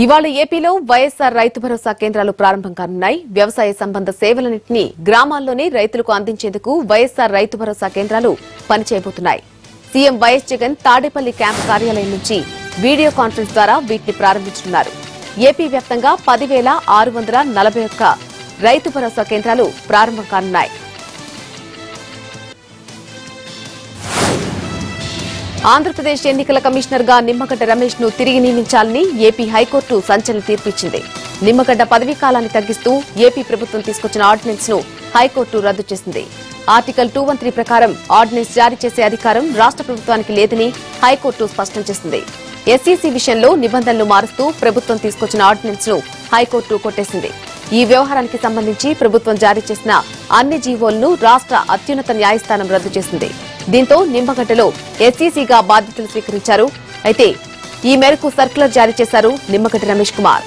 ఇవాళ ఏపీలో వైఎస్ఆర్ రైతు భరోసా కేంద్రాలు ప్రారంభం కానున్నాయి. వ్యవసాయ సంబంధ సేవలన్నింటినీ గ్రామాల్లోనే రైతులకు అందించేందుకు వైఎస్ఆర్ రైతు భరోసా కేంద్రాలు పనిచేయబోతున్నాయి. సీఎం వైఎస్ జగన్ తాడేపల్లి క్యాంప్ కార్యాలయం నుంచి వీడియో కాన్ఫరెన్స్ ద్వారా వీటిని ప్రారంభించనున్నారు. ఏపీ వ్యాప్తంగా పదివేల ఆరు వందల నలభై ఒక్క రైతు భరోసా కేంద్రాలు ప్రారంభం కానున్నాయి. ఆంధ్రప్రదేశ్ ఎన్నికల కమిషనర్గా నిమ్మగడ్డ రమేష్ను తిరిగి నియమించాలని ఏపీ హైకోర్టు సంచలన తీర్పిచ్చింది. నిమ్మగడ్డ పదవీ కాలాన్ని తగ్గిస్తూ ఏపీ ప్రభుత్వం తీసుకొచ్చిన ఆర్డినెన్స్ను హైకోర్టు రద్దు చేసింది. ఆర్టికల్ టూ వన్ త్రీ ప్రకారం ఆర్డినెన్స్ జారీ చేసే అధికారం రాష్ట్ర ప్రభుత్వానికి లేదని హైకోర్టు స్పష్టం చేసింది. ఎస్ఈసీ విషయంలో నిబంధనలు మారుస్తూ ప్రభుత్వం తీసుకొచ్చిన ఆర్డినెన్స్ను హైకోర్టు కొట్టేసింది. ఈ వ్యవహారానికి సంబంధించి ప్రభుత్వం జారీ చేసిన అన్ని జీవోలను రాష్ట్ర అత్యున్నత న్యాయస్థానం రద్దు చేసింది. దీంతో నిమ్మగడ్డలో ఎస్సీసీగా బాధ్యతలు స్వీకరించారు. అయితే ఈ మేరకు సర్కులర్ జారీ చేశారు నిమ్మగడ్డ రమేష్ కుమార్.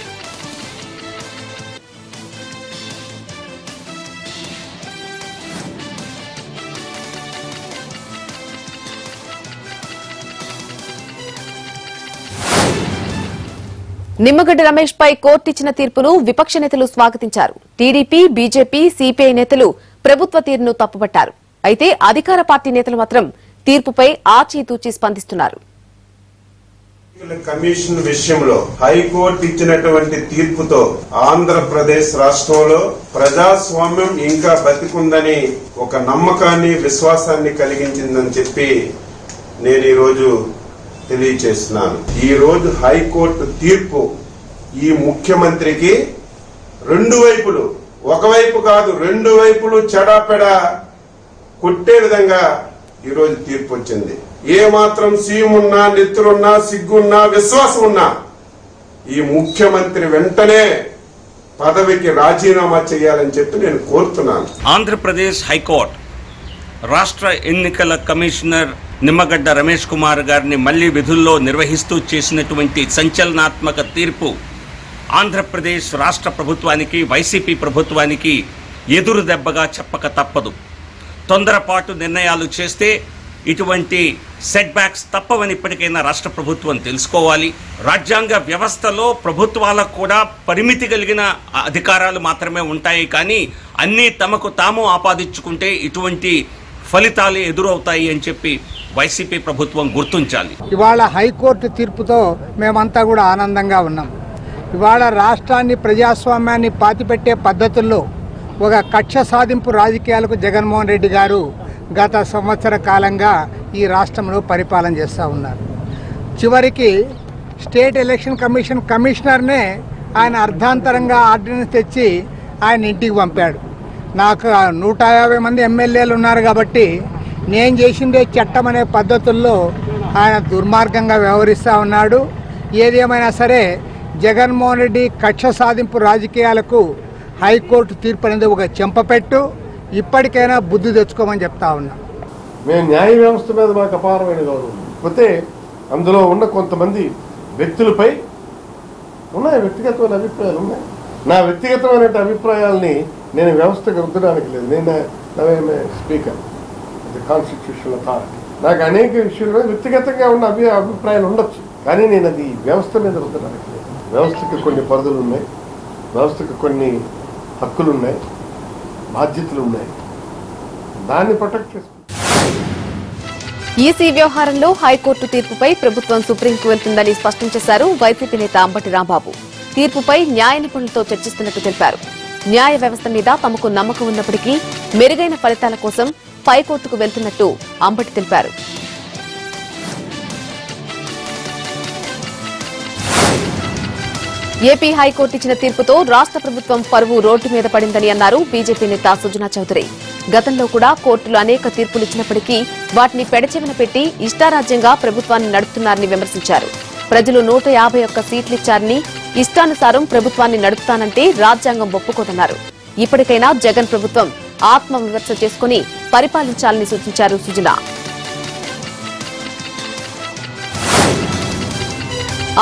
నిమ్మగడ్డ రమేష్ పై కోర్టు ఇచ్చిన తీర్పును విపక్ష నేతలు స్వాగతించారు. టీడీపీ బీజేపీ సిపిఐ నేతలు ప్రభుత్వ తీరును తప్పుపట్టారు. అయితే అధికార పార్టీ నేతలు మాత్రం తీర్పుపై ఆచితూచి స్పందిస్తున్నారు. కమిషన్ విషయంలో హైకోర్టు ఇచ్చినటువంటి తీర్పుతో ఆంధ్రప్రదేశ్ రాష్ట్రంలో ప్రజాస్వామ్యం ఇంకా బతికుందని ఒక నమ్మకాన్ని విశ్వాసాన్ని కలిగించిందని చెప్పి నేను ఈరోజు తెలియచేస్తున్నాను. ఈ రోజు హైకోర్టు తీర్పు ఈ ముఖ్యమంత్రికి రెండు వైపులు ఒకవైపు కాదు రెండు వైపులు చెడాపెడా కొట్టే విధంగా ఈరోజు తీర్పు వచ్చింది. ఏ మాత్రం సీఎం ఉన్నా నెత్తురున్నా సిగ్గున్నా విశ్వాసం ఉన్నా ఈ ముఖ్యమంత్రి వెంటనే పదవికి రాజీనామా చేయాలని చెప్పి నేను కోరుతున్నాను. ఆంధ్రప్రదేశ్ హైకోర్టు రాష్ట్ర ఎన్నికల కమిషనర్ నిమ్మగడ్డ రమేష్ కుమార్ గారిని మళ్ళీ విధుల్లో నిర్వహిస్తూ చేసినటువంటి సంచలనాత్మక తీర్పు ఆంధ్రప్రదేశ్ రాష్ట్ర ప్రభుత్వానికి వైసీపీ ప్రభుత్వానికి ఎదురు దెబ్బగా చెప్పక తప్పదు. తొందరపాటు నిర్ణయాలు చేస్తే ఇటువంటి సెట్ బ్యాక్స్ తప్పవని ఇప్పటికైనా రాష్ట్ర ప్రభుత్వం తెలుసుకోవాలి. రాజ్యాంగ వ్యవస్థలో ప్రభుత్వాలకు కూడా పరిమితి కలిగిన అధికారాలు మాత్రమే ఉంటాయి కానీ అన్నీ తమకు తాము ఆపాదించుకుంటే ఇటువంటి ఫలితాలు ఎదురవుతాయి అని చెప్పి వైసీపీ ప్రభుత్వం గుర్తించాలి. ఇవాళ హైకోర్టు తీర్పుతో మేమంతా కూడా ఆనందంగా ఉన్నాం. ఇవాళ రాష్ట్రాన్ని ప్రజాస్వామ్యాన్ని పాతిపెట్టే పద్ధతుల్లో ఒక కక్ష సాధింపు రాజకీయాలకు జగన్మోహన్ రెడ్డి గారు గత సంవత్సర కాలంగా ఈ రాష్ట్రంలో పరిపాలన చేస్తూ ఉన్నారు. చివరికి స్టేట్ ఎలక్షన్ కమిషన్ కమిషనర్నే ఆయన అర్ధాంతరంగా ఆర్డినెన్స్ తెచ్చి ఆయన ఇంటికి పంపాడు. నాకు నూట యాభై మంది ఎమ్మెల్యేలు ఉన్నారు కాబట్టి నేను చేసిందే చట్టం అనే పద్ధతుల్లో ఆయన దుర్మార్గంగా వ్యవహరిస్తూ ఉన్నాడు. ఏదేమైనా సరే జగన్మోహన్ రెడ్డి కక్ష సాధింపు రాజకీయాలకు హైకోర్టు తీర్పు అనేది ఒక చెంపపెట్టు ఇప్పటికైనా బుద్ధి తెచ్చుకోమని చెప్తా ఉన్నా. మేము న్యాయ వ్యవస్థ మీద మాకు అపారమైన గౌరవం. పోతే అందులో ఉన్న కొంతమంది వ్యక్తులపై ఉన్నాయి వ్యక్తిగతమైన అభిప్రాయాలు ఉన్నాయి. నా వ్యక్తిగతమైన అభిప్రాయాల్ని నేను వ్యవస్థకు రుద్దడానికి లేదు. నేను స్పీకర్. ది కాన్స్టిట్యూషన్ అథారిటీ నాకు అనేక విషయంలో వ్యక్తిగతంగా ఉన్న అభి అభిప్రాయాలు ఉండొచ్చు. కానీ నేను అది వ్యవస్థ మీద రుద్దడానికి లేదు. వ్యవస్థకు కొన్ని పరిధులు ఉన్నాయి. వ్యవస్థకు కొన్ని హక్కులు ఉన్నాయి. బాధ్యతలు ఉన్నాయి. దాన్ని ప్రొటెక్ట్ చేసుకుంటాం ఈసీ వ్యవహారంలో హైకోర్టు తీర్పుపై ప్రభుత్వం సుప్రీంకు వెళ్తుందని స్పష్టం చేశారు వైసీపీ నేత అంబటి రాంబాబు. తీర్పుపై న్యాయ నిపుణులతో చర్చిస్తున్నట్టు తెలిపారు. న్యాయ వ్యవస్థ మీద తమకు నమ్మకం ఉన్నప్పటికీ మెరుగైన ఫలితాల కోసం పైకోర్టుకు వెళ్తున్నట్టు అంబటి తెలిపారు. ఏపీ హైకోర్టు ఇచ్చిన తీర్పుతో రాష్ట్ర ప్రభుత్వం పరువు రోడ్డు మీద పడిందని అన్నారు బీజేపీ నేత సుజనా చౌదరి. గతంలో కూడా కోర్టులు అనేక తీర్పులు ఇచ్చినప్పటికీ వాటిని పెడచెవిన పెట్టి ఇష్టారాజ్యంగా ప్రభుత్వాన్ని నడుపుతున్నారని విమర్శించారు. ప్రజలు నూట యాభై ఒక్క సీట్లిచ్చారని ఇష్టానుసారం ప్రభుత్వాన్ని నడుపుతానంటే రాజ్యాంగం ఒప్పుకోదన్నారు. ఇప్పటికైనా జగన్ ప్రభుత్వం ఆత్మవిమర్శ చేసుకుని పరిపాలించాలని సూచించారు సుజనా.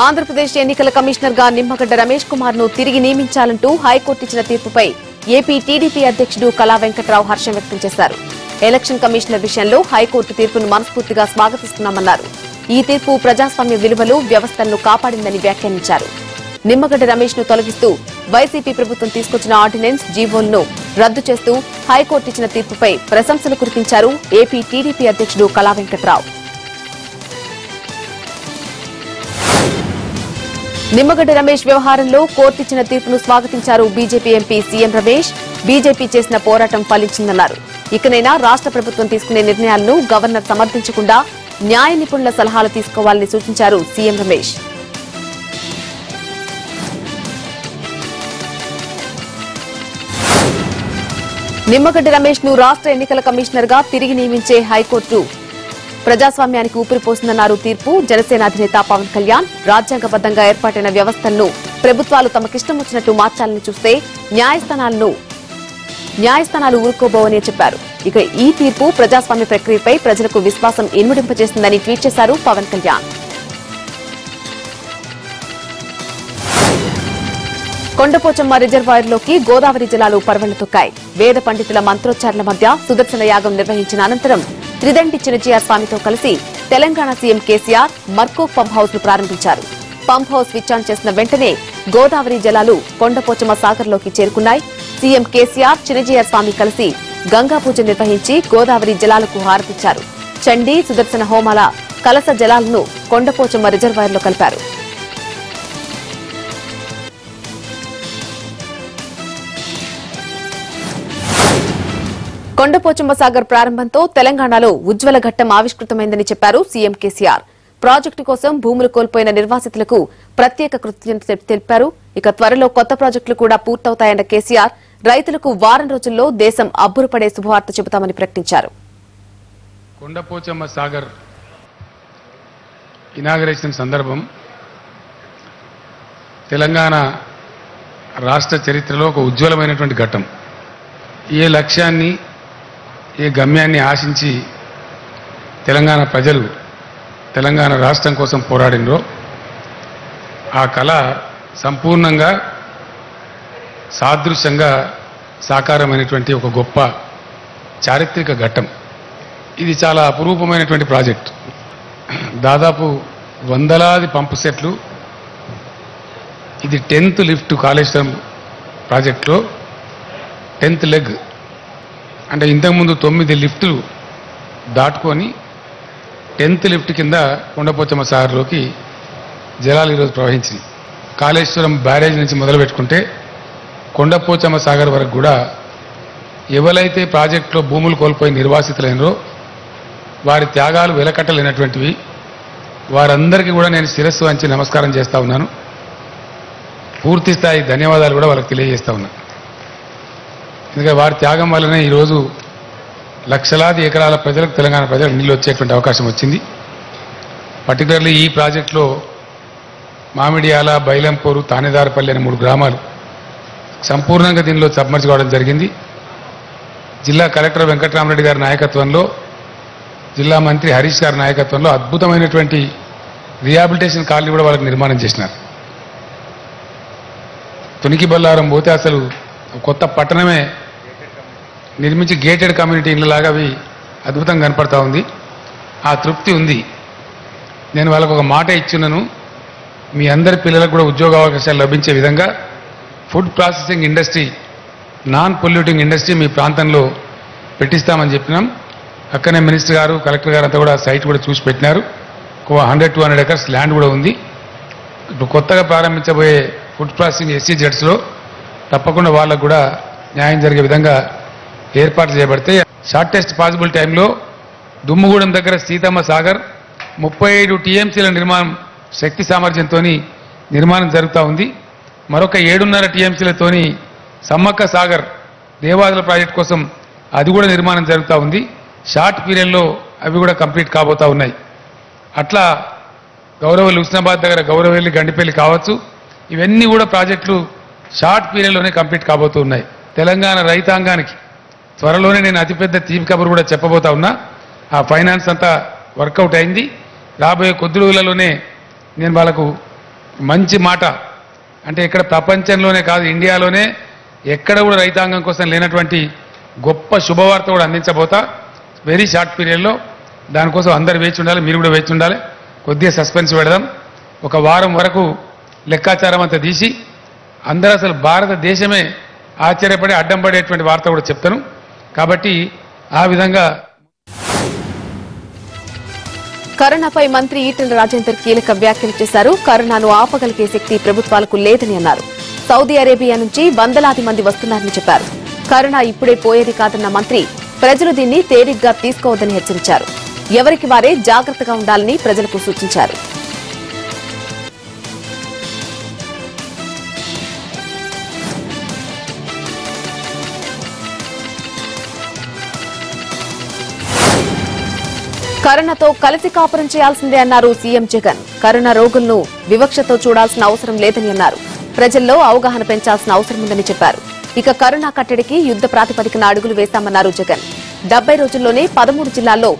ఆంధ్రప్రదేశ్ ఎన్నికల కమిషనర్గా నిమ్మగడ్డ రమేష్ కుమార్ను తిరిగి నియమించాలంటూ హైకోర్టు ఇచ్చిన తీర్పుపై ఏపీ టీడీపీ అధ్యక్షుడు కళా వెంకట్రావు హర్షం వ్యక్తం చేశారు. ఎలక్షన్ కమిషనర్ విషయంలో హైకోర్టు తీర్పును మనస్ఫూర్తిగా స్వాగతిస్తున్నామన్నారు. ఈ తీర్పు ప్రజాస్వామ్య విలువలు వ్యవస్థలను కాపాడిందని వ్యాఖ్యానించారు. నిమ్మగడ్డ రమేష్ను తొలగిస్తూ వైసీపీ ప్రభుత్వం తీసుకొచ్చిన ఆర్డినెన్స్ జీవోలను రద్దు చేస్తూ హైకోర్టు ఇచ్చిన తీర్పుపై ప్రశంసలు కురిపించారు ఏపీ టీడీపీ అధ్యక్షుడు కళా వెంకట్రావు. నిమ్మగడ్డ రమేష్ వ్యవహారంలో కోర్టు ఇచ్చిన తీర్పును స్వాగతించారు BJP MP CM Ramesh. BJP చేసిన పోరాటం ఫలించిందన్నారు. ఇకనైనా రాష్ట్ర ప్రభుత్వం తీసుకునే నిర్ణయాలను గవర్నర్ సమర్థించకుండా న్యాయ నిపుణుల సలహాలు తీసుకోవాలని సూచించారు సీఎం రమేష్. నిమ్మగడ్డ రమేష్ను రాష్ట్ర ఎన్నికల కమిషనర్గా తిరిగి నియమించే హైకోర్టు. ప్రజాస్వామ్యానికి ఊపిరిపోసిందన్నారు తీర్పు జనసేన అధినేత పవన్ కళ్యాణ్. రాజ్యాంగబద్దంగా ఏర్పాటైన వ్యవస్థలను ప్రభుత్వాలు తమకిష్టం వచ్చినట్టు మార్చాలని చూస్తే న్యాయస్థానాలను న్యాయస్థానాలు ఊరుకోబోవని చెప్పారు. ఇక ఈ తీర్పు ప్రజాస్వామ్య ప్రక్రియపై ప్రజలకు విశ్వాసం ఇనుమడింపజేస్తుందని ట్వీట్ చేశారు పవన్ కళ్యాణ్. కొండపోచమ్మ రిజర్వాయర్లోకి గోదావరి జలాలు పరవళ్ళతొక్కాయి వేద పండితుల మంత్రోచ్చారణ మధ్య సుదర్శన యాగం నిర్వహించిన అనంతరం త్రిదండి చిన్నజీఆర్ స్వామితో కలిసి తెలంగాణ సీఎం కేసీఆర్ మర్కో పంప్ హౌస్ను ప్రారంభించారు. పంప్ హౌస్ స్విచ్ ఆన్ చేసిన వెంటనే గోదావరి జలాలు కొండపోచమ్మ సాగర్లోకి చేరుకున్నాయి. సీఎం కేసీఆర్ చిన్నజీఆర్ స్వామి కలిసి గంగా పూజ నిర్వహించి గోదావరి జలాలకు హారతిచ్చారు. చండీ సుదర్శన హోమాల కలస జలాలను కొండపోచమ్మ రిజర్వాయర్లో కలిపారు. కొండపోచమ్మ సాగర్ ప్రారంభంతో తెలంగాణలో ఉజ్వల ఘట్టం ఆవిష్కృతమైందని చెప్పారు సీఎం కేసీఆర్. ప్రాజెక్టు కోసం భూములు కోల్పోయిన నిర్వాసితులకు ప్రత్యేక కృతజ్ఞత తెలిపారు. ఇక త్వరలో కొత్త ప్రాజెక్టులు కూడా పూర్తవుతాయన్న కేసీఆర్ రైతులకు వారం రోజుల్లో దేశం అబ్బురపడే శుభవార్త చెబుతామని ప్రకటించారు. కొండపోచమ్మ సాగర్ ఇనాగరేషన్ సందర్భం తెలంగాణ రాష్ట్ర చరిత్రలో ఒక ఉజ్వలమైనటువంటి ఘట్టం. ఏ లక్ష్యాన్ని ఈ గమ్యాన్ని ఆశించి తెలంగాణ ప్రజలు తెలంగాణ రాష్ట్రం కోసం పోరాడినరో ఆ కళ సంపూర్ణంగా సాదృశ్యంగా సాకారమైనటువంటి ఒక గొప్ప చారిత్రక ఘట్టం. ఇది చాలా అపురూపమైనటువంటి ప్రాజెక్ట్. దాదాపు వందలాది పంపు సెట్లు. ఇది టెన్త్ లిఫ్ట్ కాళేశ్వరం ప్రాజెక్టులో టెన్త్ లెగ్ అంటే ఇంతకుముందు తొమ్మిది లిఫ్టులు దాటుకొని టెన్త్ లిఫ్ట్ కింద కొండపోచమ్మ సాగర్లోకి జలాలు ఈరోజు ప్రవహించింది కాళేశ్వరం బ్యారేజ్ నుంచి మొదలు పెట్టుకుంటే కొండపోచమ్మ సాగర్ వరకు కూడా ఎవరైతే ప్రాజెక్టులో భూములు కోల్పోయి నిర్వాసితులైనరో వారి త్యాగాలు వెలకట్టలేనటువంటివి వారందరికీ కూడా నేను శిరస్సు వంచి నమస్కారం చేస్తా ఉన్నాను. పూర్తి స్థాయి ధన్యవాదాలు కూడా వాళ్ళకి తెలియజేస్తా ఉన్నాను ఎందుకంటే వారి త్యాగం వల్లనే ఈరోజు లక్షలాది ఎకరాల ప్రజలకు తెలంగాణ ప్రజలకు నీళ్ళు వచ్చేటువంటి అవకాశం వచ్చింది. పర్టికులర్లీ ఈ ప్రాజెక్టులో మామిడియాల బైలంపూరు తానేదారపల్లి అనే మూడు గ్రామాలు సంపూర్ణంగా దీనిలో సబ్మర్జ్ కావడం జరిగింది. జిల్లా కలెక్టర్ వెంకటరామరెడ్డి గారి నాయకత్వంలో జిల్లా మంత్రి హరీష్ గారి నాయకత్వంలో అద్భుతమైనటువంటి రిహాబిలిటేషన్ కాలనీ కూడా వాళ్ళకి నిర్మాణం చేసినారు. తునికి బల్లారం పోతే అసలు కొత్త పట్టణమే నిర్మించి గేటెడ్ కమ్యూనిటీ ఇళ్ళలాగా అవి అద్భుతంగా కనపడతా ఉంది. ఆ తృప్తి ఉంది. నేను వాళ్ళకు ఒక మాట ఇచ్చున్నాను. మీ అందరి పిల్లలకు కూడా ఉద్యోగ అవకాశాలు లభించే విధంగా food processing industry non polluting industry మీ ప్రాంతంలో పెట్టిస్తామని చెప్పినాం. అక్కనే మినిస్టర్ గారు కలెక్టర్ గారు అంతా కూడా సైట్ కూడా చూసి పెట్టినారు. ఒక hundred two hundred acres land కూడా ఉంది. ఇప్పుడు కొత్తగా ప్రారంభించబోయే ఫుడ్ ప్రాసెసింగ్ ఎస్సీ జెడ్స్లో తప్పకుండా వాళ్ళకు కూడా న్యాయం జరిగే విధంగా ఏర్పాట్లు చేయబడితే షార్టెస్ట్ పాసిబుల్ టైంలో దుమ్ముగూడెం దగ్గర సీతమ్మ సాగర్ ముప్పై ఏడు టీఎంసీల నిర్మాణం శక్తి సామర్థ్యంతో నిర్మాణం జరుగుతూ ఉంది. మరొక ఏడున్నర టీఎంసీలతోని సమ్మక్క సాగర్ దేవాదుల ప్రాజెక్ట్ కోసం అది కూడా నిర్మాణం జరుగుతూ ఉంది. షార్ట్ పీరియడ్లో అవి కూడా కంప్లీట్ కాబోతూ ఉన్నాయి. అట్లా గౌరవల్లి హుస్నాబాద్ దగ్గర గౌరవల్లి గండిపల్లి కావచ్చు ఇవన్నీ కూడా ప్రాజెక్టులు షార్ట్ పీరియడ్లోనే కంప్లీట్ కాబోతూ ఉన్నాయి. తెలంగాణ రైతాంగానికి త్వరలోనే నేను అతిపెద్ద తీపి కబురు కూడా చెప్పబోతా ఉన్నా. ఆ ఫైనాన్స్ అంతా వర్కౌట్ అయింది. రాబోయే కొద్ది రోజులలోనే నేను వాళ్ళకు మంచి మాట అంటే ఇక్కడ ప్రపంచంలోనే కాదు ఇండియాలోనే ఎక్కడ కూడా రైతాంగం కోసం లేనటువంటి గొప్ప శుభవార్త కూడా అందించబోతా. వెరీ షార్ట్ పీరియడ్లో దానికోసం అందరు వేచి ఉండాలి మీరు కూడా వేచి ఉండాలి. కొద్దిగా సస్పెన్స్ పెడదాం. ఒక వారం వరకు లెక్కాచారం అంతా తీసి అందరూ అసలు భారతదేశమే ఆశ్చర్యపడి అడ్డం పడేటువంటి వార్త కూడా చెప్తాను. కాబట్టి ఆ విధంగా కరోనాపై మంత్రి ఈటెల రాజేందర్ కీలక వ్యాఖ్యలు చేశారు. కరోనాను ఆపగలిగే శక్తి ప్రభుత్వాలకు లేదని అన్నారు. సౌదీ అరేబియా నుంచి వందలాది మంది వస్తున్నారని చెప్పారు. కరోనా ఇప్పుడే పోయేది కాదన్న మంత్రి ప్రజలు దీన్ని తేలిగ్గా తీసుకోవద్దని హెచ్చరించారు. ఎవరికి వారే జాగ్రత్తగా ఉండాలని ప్రజలకు సూచించారు. కరోనాతో కలిసి కాపురం చేయాల్సిందే అన్నారు సీఎం జగన్. కరోనా రోగులను వివక్షతో చూడాల్సిన అవసరం లేదని అన్నారు. ప్రజల్లో అవగాహన పెంచాల్సిన అవసరం ఉందని చెప్పారు. ఇక కరోనా కట్టడికి యుద్ద ప్రాతిపదికన అడుగులు వేస్తామన్నారు జగన్. డెబ్బై రోజుల్లోనే పదమూడు జిల్లాల్లో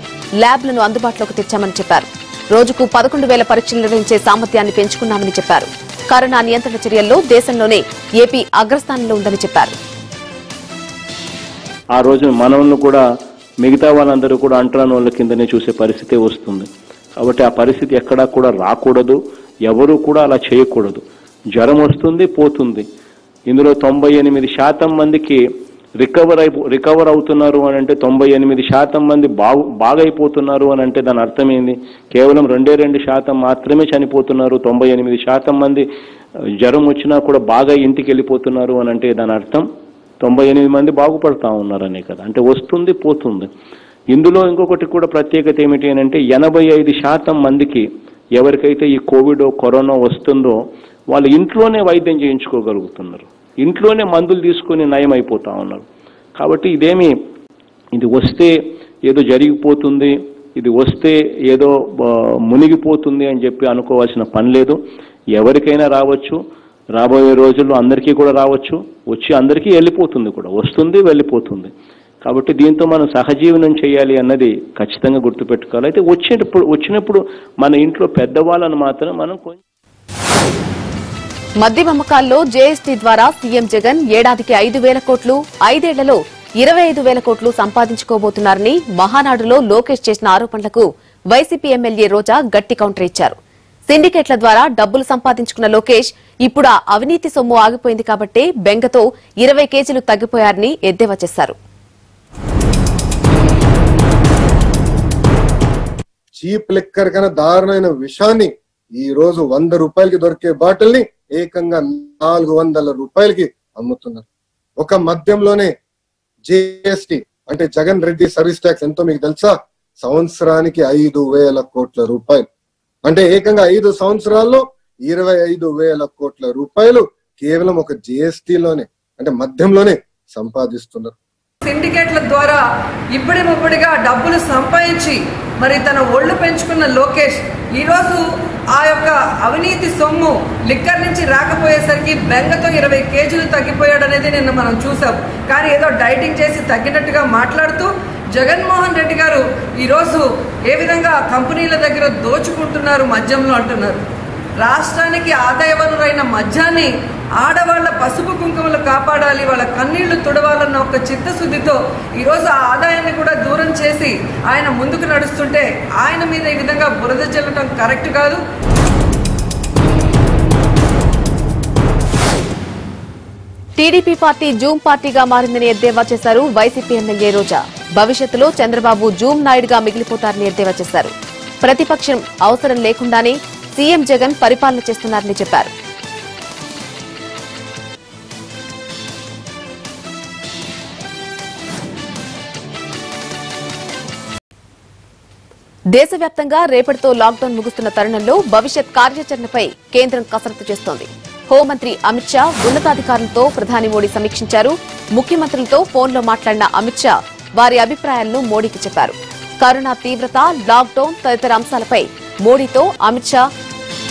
ల్యాబ్లను అందుబాటులోకి తెచ్చామని చెప్పారు. రోజుకు పదకొండు వేల పరీక్షలు నిర్వహించే సామర్థ్యాన్ని పెంచుకున్నామని చెప్పారు. కరోనా నియంత్రణ చర్యల్లో దేశంలోనే ఏపీ అగ్రస్థానంలో ఉందని చెప్పారు. ఆ రోజు మనల్ని కూడా మిగతా వాళ్ళందరూ కూడా అంటరాని వాళ్ళ కిందనే చూసే పరిస్థితి వస్తుంది. కాబట్టి ఆ పరిస్థితి ఎక్కడా కూడా రాకూడదు. ఎవరూ కూడా అలా చేయకూడదు. జ్వరం వస్తుంది పోతుంది. ఇందులో తొంభై ఎనిమిది శాతం మందికి రికవర్ అయిపో రికవర్ అవుతున్నారు అని అంటే తొంభై ఎనిమిది శాతం మంది బాగు బాగైపోతున్నారు అని అంటే దాని అర్థం ఏంది కేవలం రెండే రెండు శాతం మాత్రమే చనిపోతున్నారు. తొంభై ఎనిమిది శాతం మంది జ్వరం వచ్చినా కూడా బాగా ఇంటికి వెళ్ళిపోతున్నారు అని అంటే దాని అర్థం తొంభై ఎనిమిది మంది బాగుపడుతూ ఉన్నారనే కదా. అంటే వస్తుంది పోతుంది. ఇందులో ఇంకొకటి కూడా ప్రత్యేకత ఏమిటి అని అంటే ఎనభై ఐదు శాతం మందికి ఎవరికైతే ఈ కోవిడ్ కరోనా వస్తుందో వాళ్ళు ఇంట్లోనే వైద్యం చేయించుకోగలుగుతున్నారు. ఇంట్లోనే మందులు తీసుకొని నయం అయిపోతూ ఉన్నారు. కాబట్టి ఇదేమి ఇది వస్తే ఏదో జరిగిపోతుంది ఇది వస్తే ఏదో మునిగిపోతుంది అని చెప్పి అనుకోవాల్సిన పని లేదు. ఎవరికైనా రావచ్చు. రాబోయే రోజుల్లో అందరికీ కూడా రావచ్చు. వచ్చి అందరికీ వెళ్ళిపోతుంది కూడా. వస్తుంది వెళ్ళిపోతుంది. కాబట్టి దీంతో మనం సహజీవనం చేయాలి అన్నది ఖచ్చితంగా గుర్తుపెట్టుకోవాలి. అయితే వచ్చేటప్పుడు వచ్చినప్పుడు మన ఇంట్లో పెద్దవాళ్ళని మాత్రం మనం కొంచెం మద్యం అమ్మకాల్లో జేఎస్టీ ద్వారా సీఎం జగన్ ఏడాదికి ఐదు వేల కోట్లు ఐదేళ్ళలో ఇరవై ఐదు వేల కోట్లు సంపాదించుకోబోతున్నారని మహానాడులో లోకేష్ చేసిన ఆరోపణలకు వైసీపీ ఎమ్మెల్యే రోజా గట్టి కౌంటర్ ఇచ్చారు. సిండికేట్ల ద్వారా డబ్బులు సంపాదించుకున్న లోకేష్ ఇప్పుడు ఆ అవినీతి సొమ్ము ఆగిపోయింది కాబట్టి బెంగతో ఇరవై కేజీలు తగ్గిపోయారని ఎద్దేవా చేశారు. చీప్ లిక్కర్ కన్నా దారుణమైన విషాన్ని ఈ రోజు వంద రూపాయలకి దొరికే బాటిల్ని ఏకంగా నాలుగు వందల రూపాయలకి అమ్ముతున్నారు. ఒక మద్యంలోనే జిఎస్టి అంటే జగన్ రెడ్డి సర్వీస్ ట్యాక్స్ ఎంతో మీకు తెలుసా? సంవత్సరానికి ఐదు వేల కోట్ల రూపాయలు. అంటే ఏకంగా ఐదు సంవత్సరాల్లో ఇరవై ఐదు వేల కోట్ల రూపాయలు కేవలం ఒక జిఎస్టిలోనే అంటే మద్యంలోనే సంపాదిస్తున్నారు. సిండికేట్ల ద్వారా ఇబ్బడి ముప్పటిగా డబ్బులు సంపాదించి మరి తన ఒళ్ళు పెంచుకున్న లోకేష్ ఈరోజు ఆ యొక్క అవినీతి సొమ్ము లిక్కర్ నుంచి రాకపోయేసరికి బెంగతో ఇరవై కేజీలు తగ్గిపోయాడు అనేది నిన్న మనం చూసాం. కానీ ఏదో డైటింగ్ చేసి తగ్గినట్టుగా మాట్లాడుతూ జగన్మోహన్ రెడ్డి గారు ఈరోజు ఏ విధంగా కంపెనీల దగ్గర దోచుకుంటున్నారు మద్యంలో అంటున్నారు. రాష్ట్రానికి ఆదాయ వనరైన మద్యాన్ని ఆడవాళ్ళ పసుపు కుంకుమలు కాపాడాలి వాళ్ళ కన్నీళ్ళు తుడవాలన్న ఒక చిత్తశుద్ధితో ఈరోజు ఆ ఆదాయాన్ని కూడా దూరం చేసి ఆయన ముందుకు నడుస్తుంటే ఆయన మీద ఈ విధంగా బురద చెల్లటం కరెక్ట్ కాదు. టీడీపీ పార్టీ జూమ్ పార్టీగా మారిందని ఎద్దేవా చేశారు వైసీపీ ఎమ్మెల్యే రోజా. భవిష్యత్తులో చంద్రబాబు జూమ్ నాయుడుగా మిగిలిపోతారని ఎద్దేవా చేశారు. ప్రతిపక్షం అవసరం లేకుండానే సీఎం జగన్ పరిపాలన చేస్తున్నారని చెప్పారు. దేశవ్యాప్తంగా రేపటితో లాక్డౌన్ ముగుస్తున్న తరుణంలో భవిష్యత్ కార్యాచరణపై కేంద్రం కసరత్తు చేస్తోంది. హోంమంత్రి అమిత్ షా ఉన్నతాధికారులతో ప్రధాని మోడీ సమీక్షించారు. ముఖ్యమంత్రులతో ఫోన్లో మాట్లాడిన అమిత్ షా వారి అభిప్రాయాలను మోడీకి చెప్పారు. కరోనా తీవ్రత లాక్డౌన్ తదితర అంశాలపై మోడీతో అమిత్ షా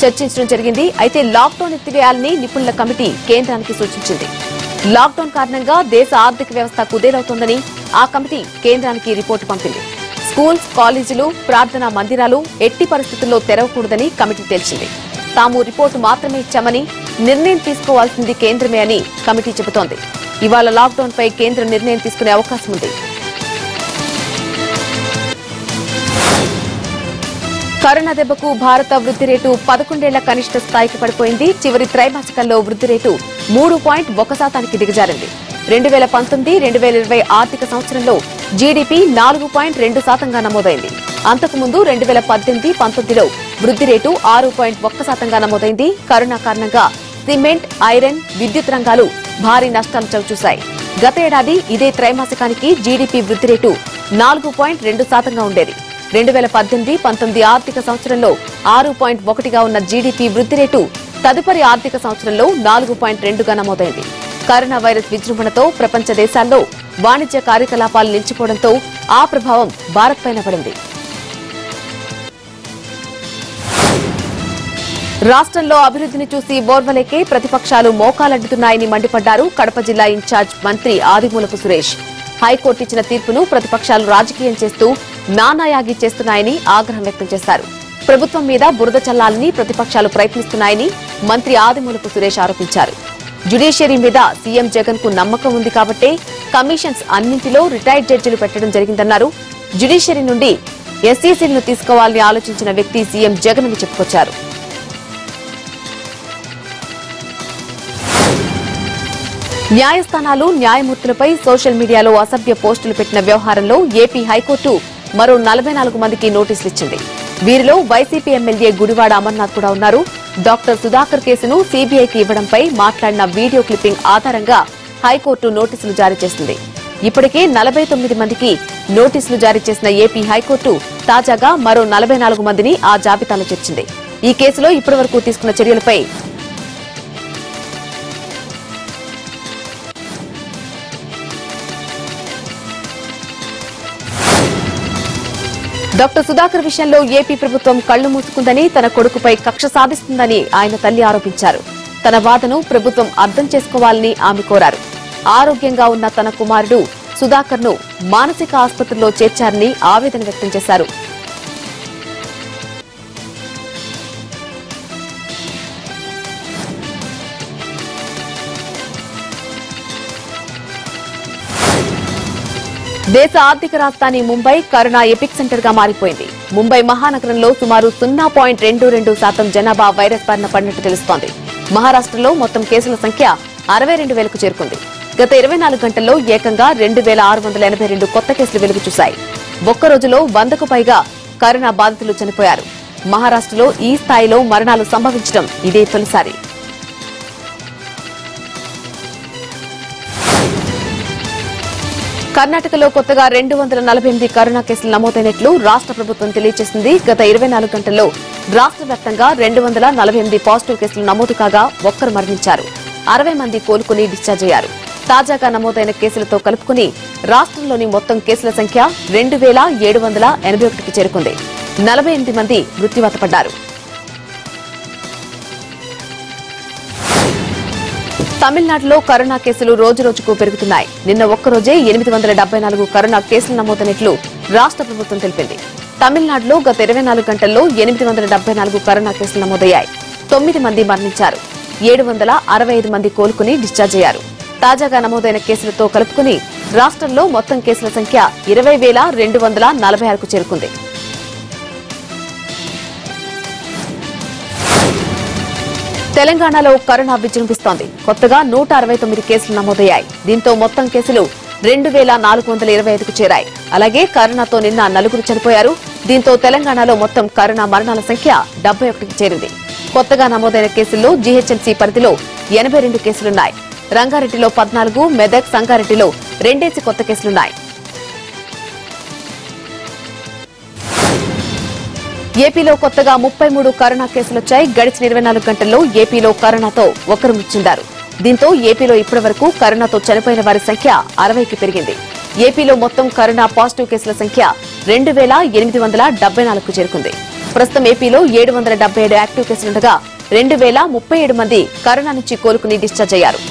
చర్చించడం జరిగింది. అయితే లాక్డౌన్ ఎత్తివేయాలని నిపుణుల కమిటీ కేంద్రానికి సూచించింది. లాక్డౌన్ కారణంగా దేశ ఆర్థిక వ్యవస్థ కుదేలవుతోందని ఆ కమిటీ కేంద్రానికి రిపోర్టు పంపింది. స్కూల్స్ కాలేజీలు ప్రార్థనా మందిరాలు ఎట్టి పరిస్థితుల్లో తెరవకూడదని కమిటీ తేల్చింది. తాము రిపోర్టు మాత్రమే ఇచ్చామని నిర్ణయం తీసుకోవాల్సింది కేంద్రమే అని కమిటీ చెబుతోంది. ఇవాళ లాక్డౌన్ పై కేంద్రం నిర్ణయం తీసుకునే అవకాశం ఉంది. కరోనా దెబ్బకు భారత వృద్ధి రేటు పదకొండేళ్ళ కనిష్ట స్థాయికి పడిపోయింది. చివరి త్రైమాసికంలో వృద్ధి రేటు మూడు పాయింట్ ఒక శాతానికి దిగజారింది. రెండు వేల పంతొమ్మిది రెండు వేల ఇరవై ఆర్థిక సంవత్సరంలో జీడీపీ నాలుగు పాయింట్ రెండు శాతంగా నమోదైంది. అంతకుముందు రెండు వేల పద్దెనిమిది పంతొమ్మిదిలో వృద్ధి రేటు ఆరు పాయింట్ ఒక్క శాతంగా నమోదైంది. కరోనా కారణంగా సిమెంట్ ఐరన్ విద్యుత్ రంగాలు భారీ నష్టాలు చవిచూశాయి. గత ఏడాది ఇదే త్రైమాసికానికి జీడీపీ వృద్ధి రేటు నాలుగు పాయింట్ రెండు శాతంగా ఉండేది. రెండు వేల పద్దెనిమిది పంతొమ్మిది ఆర్థిక సంవత్సరంలో ఆరు పాయింట్ ఒకటిగా ఉన్న జీడీపీ వృద్ధి రేటు తదుపరి ఆర్థిక సంవత్సరంలో నాలుగు పాయింట్ రెండుగా నమోదైంది. కరోనా వైరస్ విజృంభణతో ప్రపంచ దేశాల్లో వాణిజ్య కార్యకలాపాలు నిలిచిపోవడంతో ఆ ప్రభావం భారత్ పైన పడింది. రాష్ట్రంలో అభివృద్ధిని చూసి బోర్వలేకే ప్రతిపక్షాలు మోకాలడ్డుతున్నాయని మండిపడ్డారు కడప జిల్లా ఇన్ఛార్జ్ మంత్రి ఆదిమూలపు సురేష్. హైకోర్టు ఇచ్చిన తీర్పును ప్రతిపక్షాలు రాజకీయం చేస్తూ నానాయాగి చేస్తున్నాయని ఆగ్రహం వ్యక్తం చేశారు. ప్రభుత్వం మీద బురద చల్లాలని ప్రతిపక్షాలు ప్రయత్నిస్తున్నాయని మంత్రి ఆదిమూలపు సురేష్ ఆరోపించారు. జ్యుడిషియరీ మీద సీఎం జగన్కు నమ్మకం ఉంది కాబట్టే కమిషన్స్ అన్నింటిలో రిటైర్డ్ జడ్జిలు పెట్టడం జరిగిందన్నారు. జ్యుడిషియరీ నుండి ఎస్ఈసీలను తీసుకోవాలని ఆలోచించిన వ్యక్తి సీఎం జగన్ అని చెప్పుకొచ్చారు. న్యాయస్థానాలు న్యాయమూర్తులపై సోషల్ మీడియాలో అసభ్య పోస్టులు పెట్టిన వ్యవహారంలో ఏపీ హైకోర్టు మరో నలభై మందికి నోటీసులు ఇచ్చింది. వీరిలో వైసీపీ ఎమ్మెల్యే గుడివాడ అమర్నాథ్ కూడా ఉన్నారు. డాక్టర్ సుధాకర్ కేసును సీబీఐకి ఇవ్వడంపై మాట్లాడిన వీడియో క్లిప్పింగ్ ఆధారంగా హైకోర్టు నోటీసులు జారీ చేసింది. ఇప్పటికే నలభై తొమ్మిది మందికి నోటీసులు జారీ చేసిన ఏపీ హైకోర్టు తాజాగా మరో నలభై నాలుగు మందిని ఆ జాబితాలో చేర్చింది. ఈ కేసులో ఇప్పటివరకు తీసుకున్న చర్యలపై డాక్టర్ సుధాకర్ విషయంలో ఏపీ ప్రభుత్వం కళ్ళు మూసుకుందని తన కొడుకుపై కక్ష సాధిస్తుందని ఆయన తల్లి ఆరోపించారు. తన వాదను ప్రభుత్వం అర్థం చేసుకోవాలని ఆమె కోరారు. ఆరోగ్యంగా ఉన్న తన కుమారుడు సుధాకర్ను మానసిక ఆసుపత్రిలో చేర్చారని ఆవేదన వ్యక్తం చేశారు. దేశ ఆర్థిక రాజధాని ముంబై కరోనా ఎపిక్ సెంటర్గా మారిపోయింది. ముంబై మహానగరంలో సుమారు సున్నా పాయింట్ రెండు రెండు శాతం జనాభా వైరస్ బారిన పడినట్టు తెలుస్తోంది. మహారాష్ట్రలో మొత్తం కేసుల సంఖ్య అరవై రెండు వేలకు చేరుకుంది. గత ఇరవై నాలుగు గంటల్లో ఏకంగా రెండు వేల ఆరు వందల ఎనభై రెండు కొత్త కేసులు వెలుగు చూశాయి. ఒక్క రోజులో వందకు పైగా కరోనా బాధితులు చనిపోయారు. మహారాష్ట్రలో ఈ స్థాయిలో మరణాలు సంభవించడం ఇదే తొలిసారి. కర్ణాటకలో కొత్తగా రెండు వందల నలభై ఎనిమిది కరోనా కేసులు నమోదైనట్లు రాష్ట్ర ప్రభుత్వం తెలియజేసింది. గత ఇరవై నాలుగు గంటల్లో రాష్ట వ్యాప్తంగా రెండు వందల నలభై ఎనిమిది పాజిటివ్ కేసులు నమోదు కాగా ఒక్కరు మరణించారు. అరవై మంది కోలుకుని డిశ్చార్జ్ అయ్యారు. తాజాగా నమోదైన కేసులతో కలుపుకుని రాష్ట్రంలోని మొత్తం కేసుల సంఖ్య రెండు వేల ఏడు వందల ఎనభై ఒకటికి చేరుకుంది. నలభై ఎనిమిది మంది మృత్యువాత పడ్డారు. తమిళనాడులో కరోనా కేసులు రోజురోజుకు పెరుగుతున్నాయి. నిన్న ఒక్కరోజే ఎనిమిది వందల డెబ్బై నాలుగు కరోనా కేసులు నమోదైనట్లు రాష్ట్ర ప్రభుత్వం తెలిపింది. తమిళనాడులో గత ఇరవై నాలుగు గంటల్లో ఎనిమిది వందల డెబ్బై నాలుగు కరోనా కేసులు నమోదయ్యాయి. తొమ్మిది మంది మరణించారు. ఏడు వందల అరవై ఐదు మంది కోలుకుని డిశ్చార్జ్ అయ్యారు. తాజాగా నమోదైన కేసులతో కలుపుకుని రాష్ట్రంలో మొత్తం కేసుల సంఖ్య ఇరవై వేల రెండు వందల నలభై ఆరుకు చేరుకుంది. తెలంగాణలో కరోనా విజృంభిస్తోంది. కొత్తగా నూట అరవై తొమ్మిది కేసులు నమోదయ్యాయి. దీంతో మొత్తం కేసులు రెండు వేల నాలుగు వందల ఇరవై ఐదుకు చేరాయి. అలాగే కరోనాతో నిన్న నలుగురు చనిపోయారు. దీంతో తెలంగాణలో మొత్తం కరోనా మరణాల సంఖ్య డెబ్బై ఒకటికి చేరింది. కొత్తగా నమోదైన కేసుల్లో జీహెచ్ఎంసీ పరిధిలో ఎనభై రెండు కేసులున్నాయి. రంగారెడ్డిలో పద్నాలుగు మెదక్ సంగారెడ్డిలో రెండేసి కొత్త కేసులున్నాయి. ఏపీలో కొత్తగా ముప్పై మూడు కరోనా కేసులొచ్చాయి. గడిచిన ఇరవై నాలుగు గంటల్లో ఏపీలో కరోనాతో ఒకరు మృతి చెందారు దీంతో ఏపీలో ఇప్పటివరకు కరోనాతో చనిపోయిన వారి సంఖ్య అరవైకి పెరిగింది. ఏపీలో మొత్తం కరోనా పాజిటివ్ కేసుల సంఖ్య రెండు వేల ఎనిమిది వందల డెబ్బై నాలుగుకు చేరుకుంది. ప్రస్తుతం ఏపీలో ఏడు వందల డెబ్బై ఏడు యాక్టివ్ కేసులుండగా రెండు వేల ముప్పై ఏడు మంది కరోనా నుంచి కోలుకుని డిశ్చార్జ్ అయ్యారు.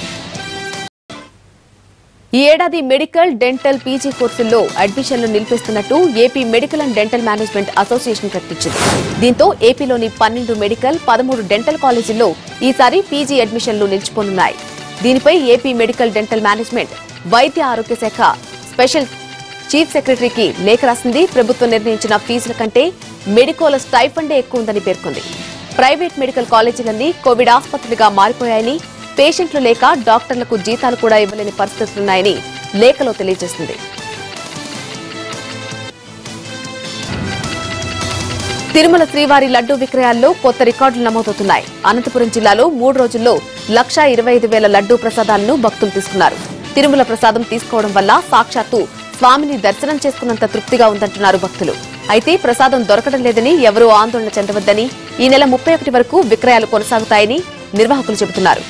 ఈ ఏడాది మెడికల్ డెంటల్ పీజీ కోర్సుల్లో అడ్మిషన్లు నిలిపిస్తున్నట్టు AP medical and dental management association ప్రకటించింది. దీంతో ఏపీలోని పన్నెండు మెడికల్ పదమూడు డెంటల్ కాలేజీల్లో ఈసారి పీజీ అడ్మిషన్లు నిలిచిపోనున్నాయి. దీనిపై ఏపీ మెడికల్ డెంటల్ మేనేజ్మెంట్ వైద్య ఆరోగ్య శాఖ స్పెషల్ చీఫ్ సెక్రటరీకి లేఖ రాసింది. ప్రభుత్వం నిర్ణయించిన ఫీజుల కంటే మెడికోల స్టైఫండే ఎక్కువ ఉందని పేర్కొంది. ప్రైవేట్ మెడికల్ కాలేజీలన్నీ కోవిడ్ ఆసుపత్రులుగా మారిపోయాయని పేషెంట్లు లేక డాక్టర్లకు జీతాలు కూడా ఇవ్వలేని పరిస్థితులున్నాయని లేఖలో తెలియజేసింది. తిరుమల శ్రీవారి లడ్డూ విక్రయాల్లో కొత్త రికార్డులు నమోదవుతున్నాయి. అనంతపురం జిల్లాలో మూడు రోజుల్లో లక్షా ఇరవై ఐదు వేల లడ్డూ ప్రసాదాలను భక్తులు తీసుకున్నారు. తిరుమల ప్రసాదం తీసుకోవడం వల్ల సాక్షాత్తు స్వామిని దర్శనం చేసుకున్నంత తృప్తిగా ఉందంటున్నారు భక్తులు. అయితే ప్రసాదం దొరకడం లేదని ఎవరూ ఆందోళన చెందవద్దని ఈ నెల ముప్పై ఒకటి వరకు విక్రయాలు కొనసాగుతాయని నిర్వాహకులు చెబుతున్నారు.